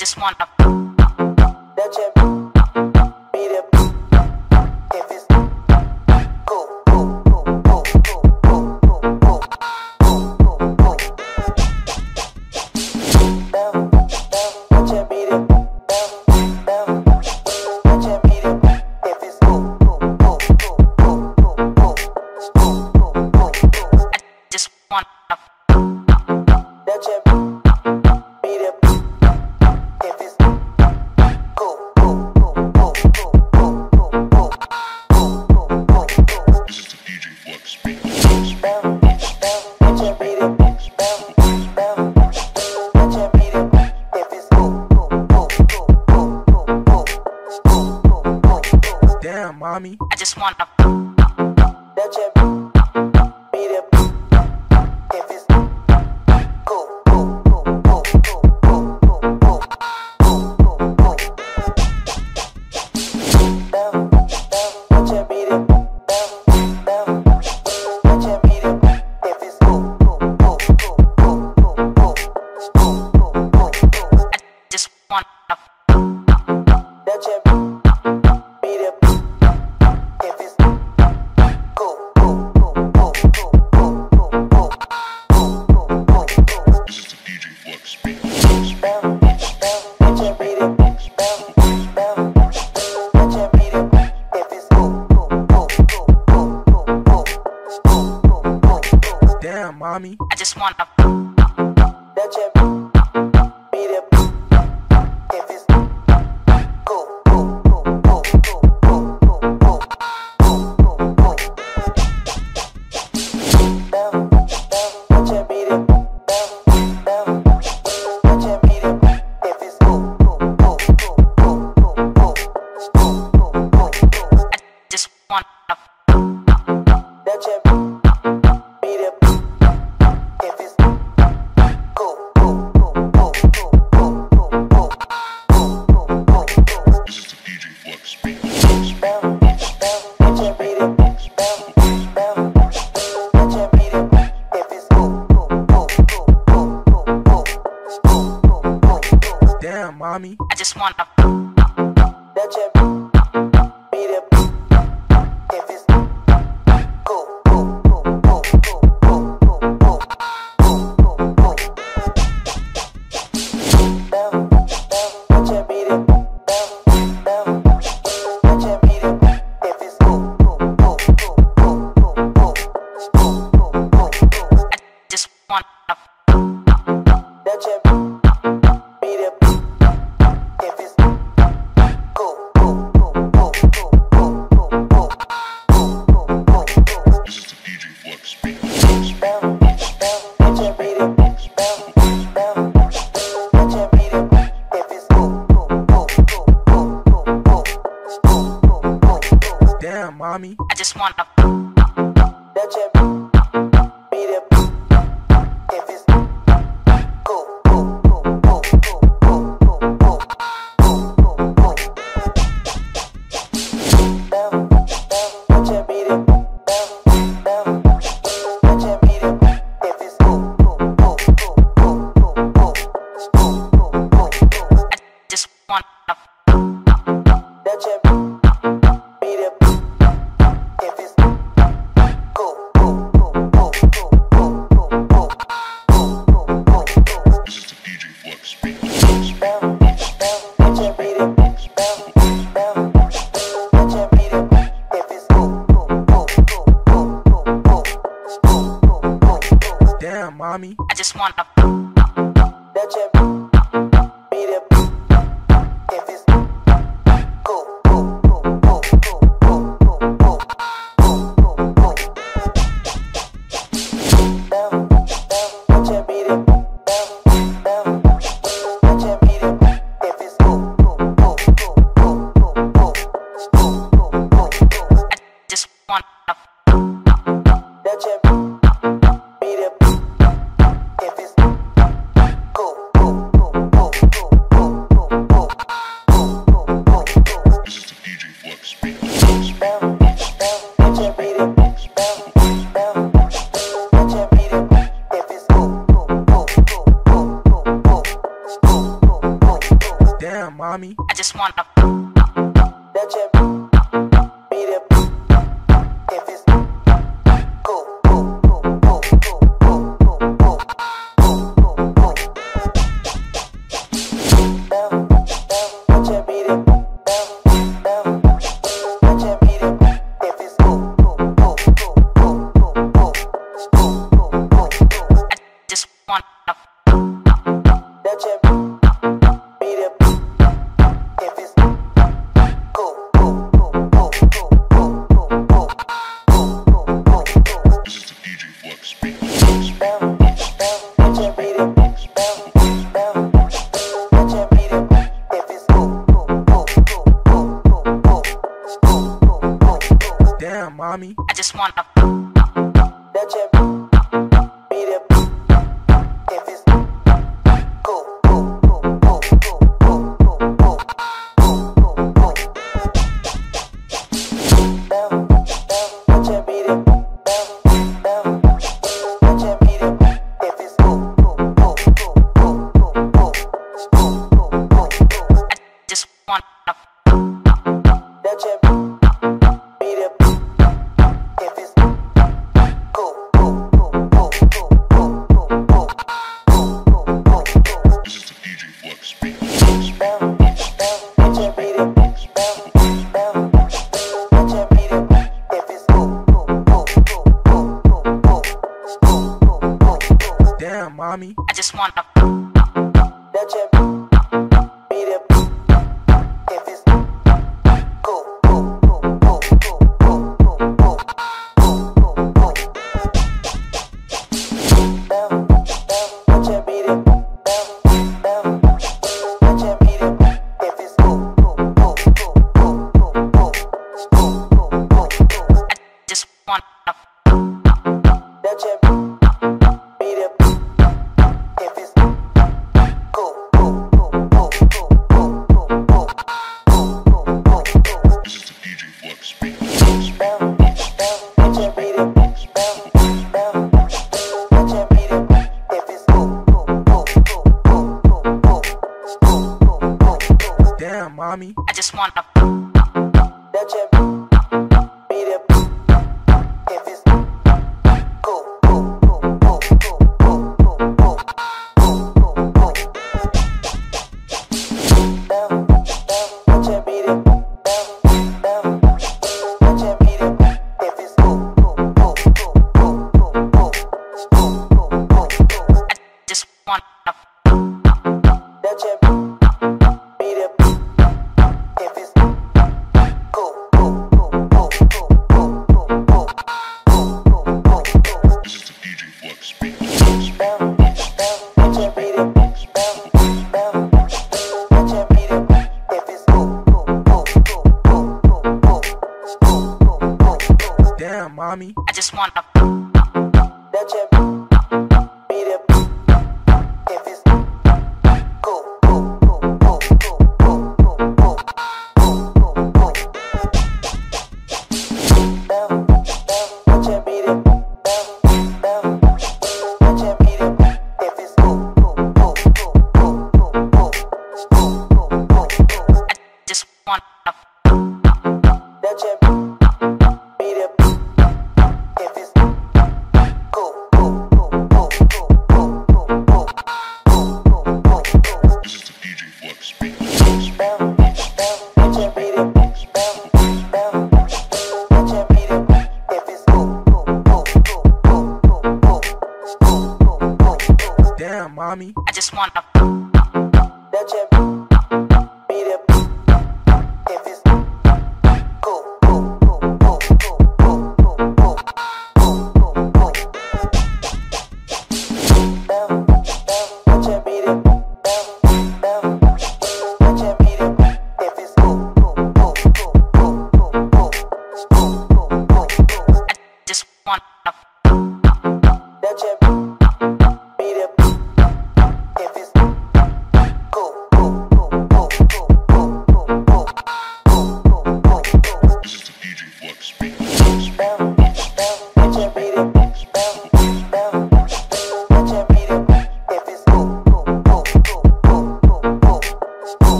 just want to Jim.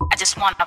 I just wanna.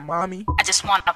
Mommy. I just wanna.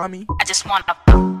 Mommy, I just wanna.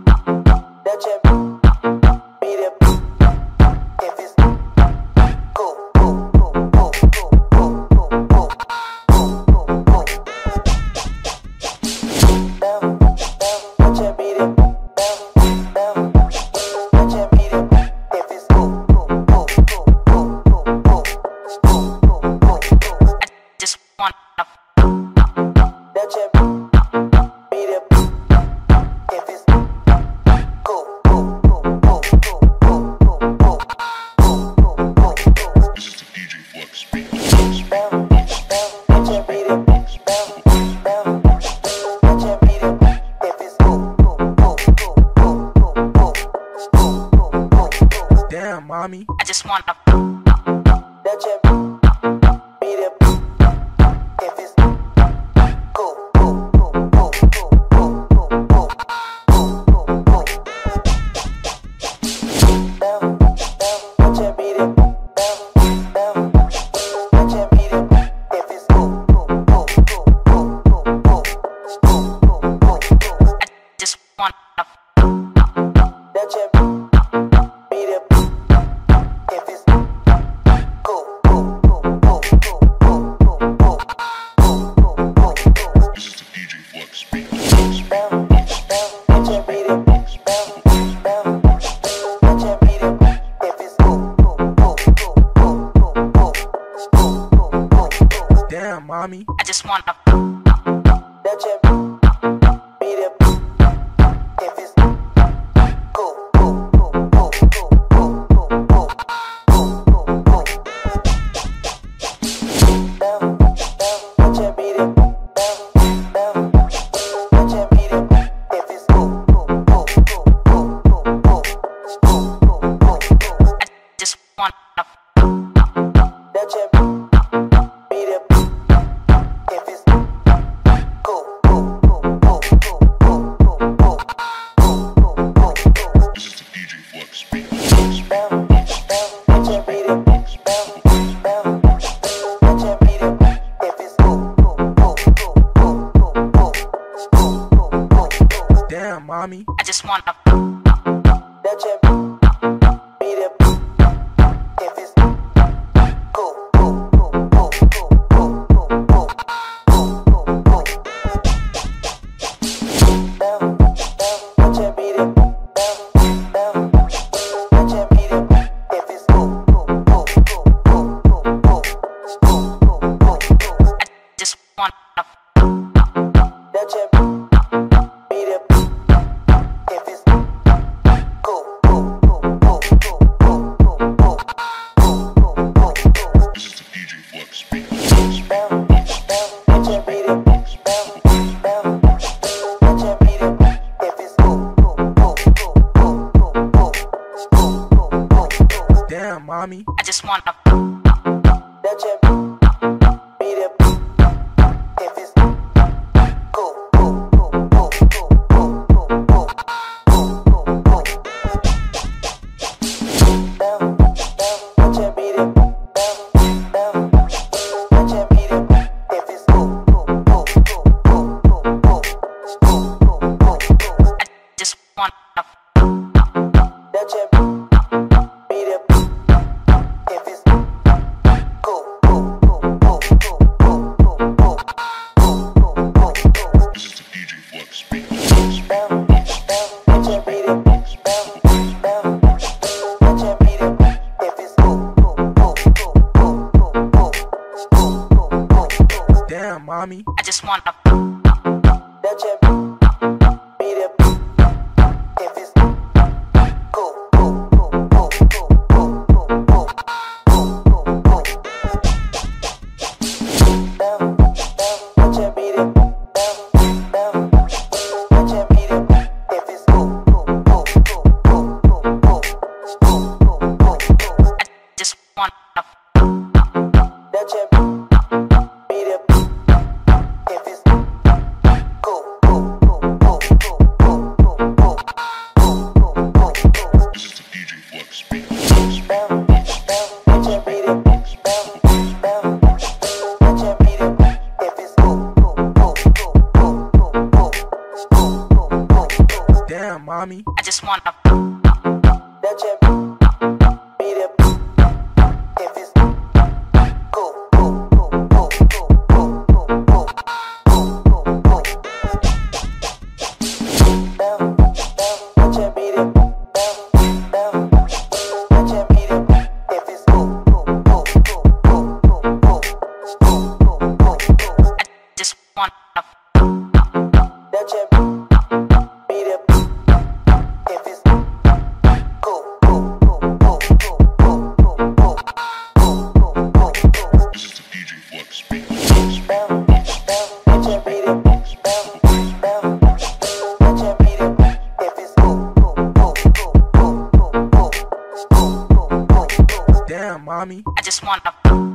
Mommy, I just wanna.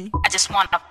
Mommy, I just wanna.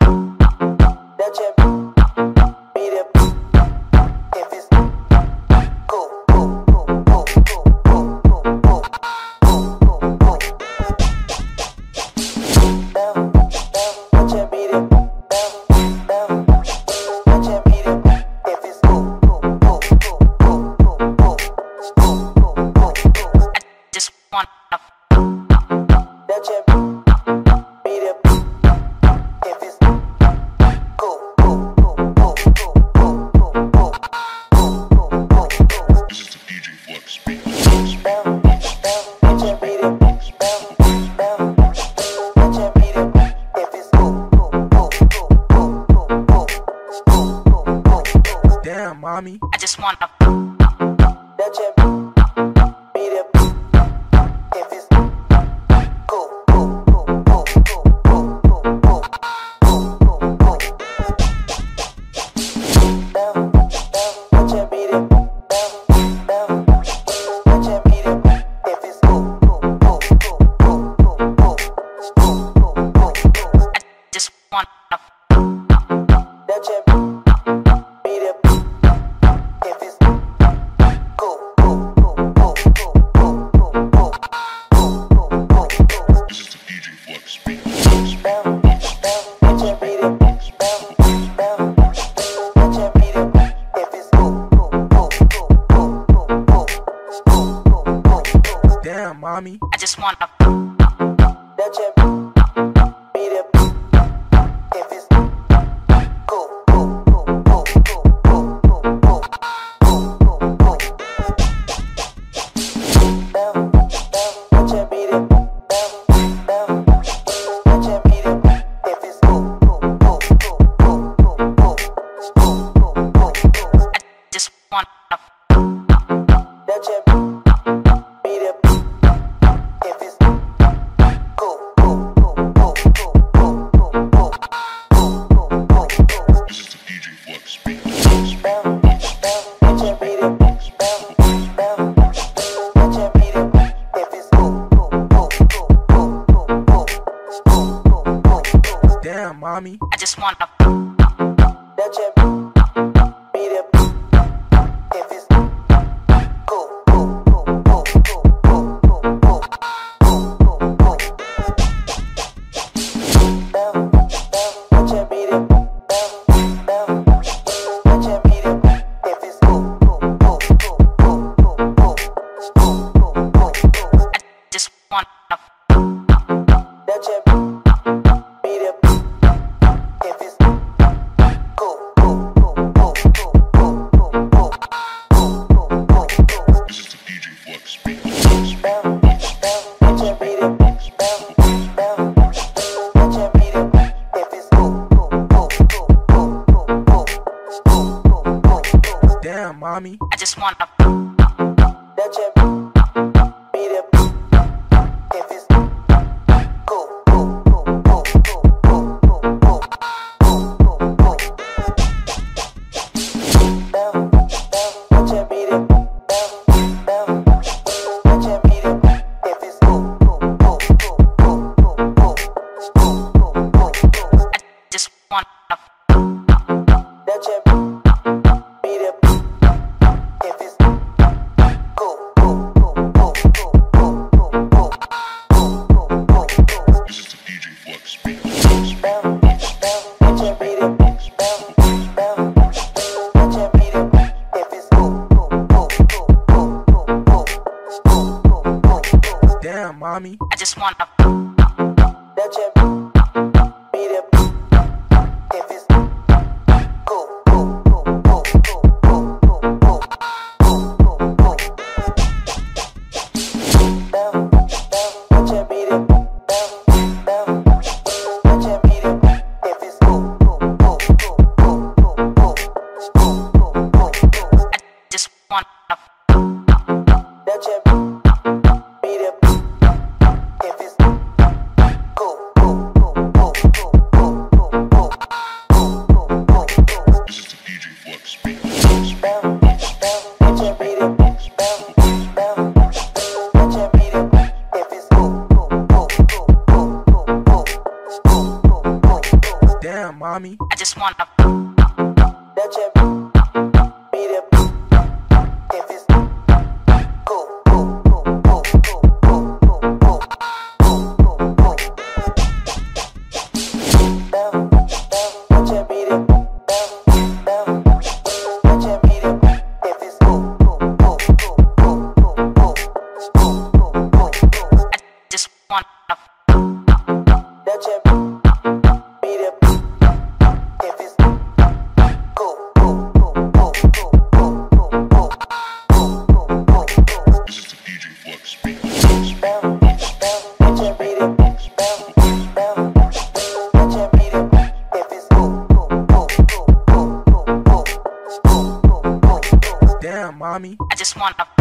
Mommy, I just wanna.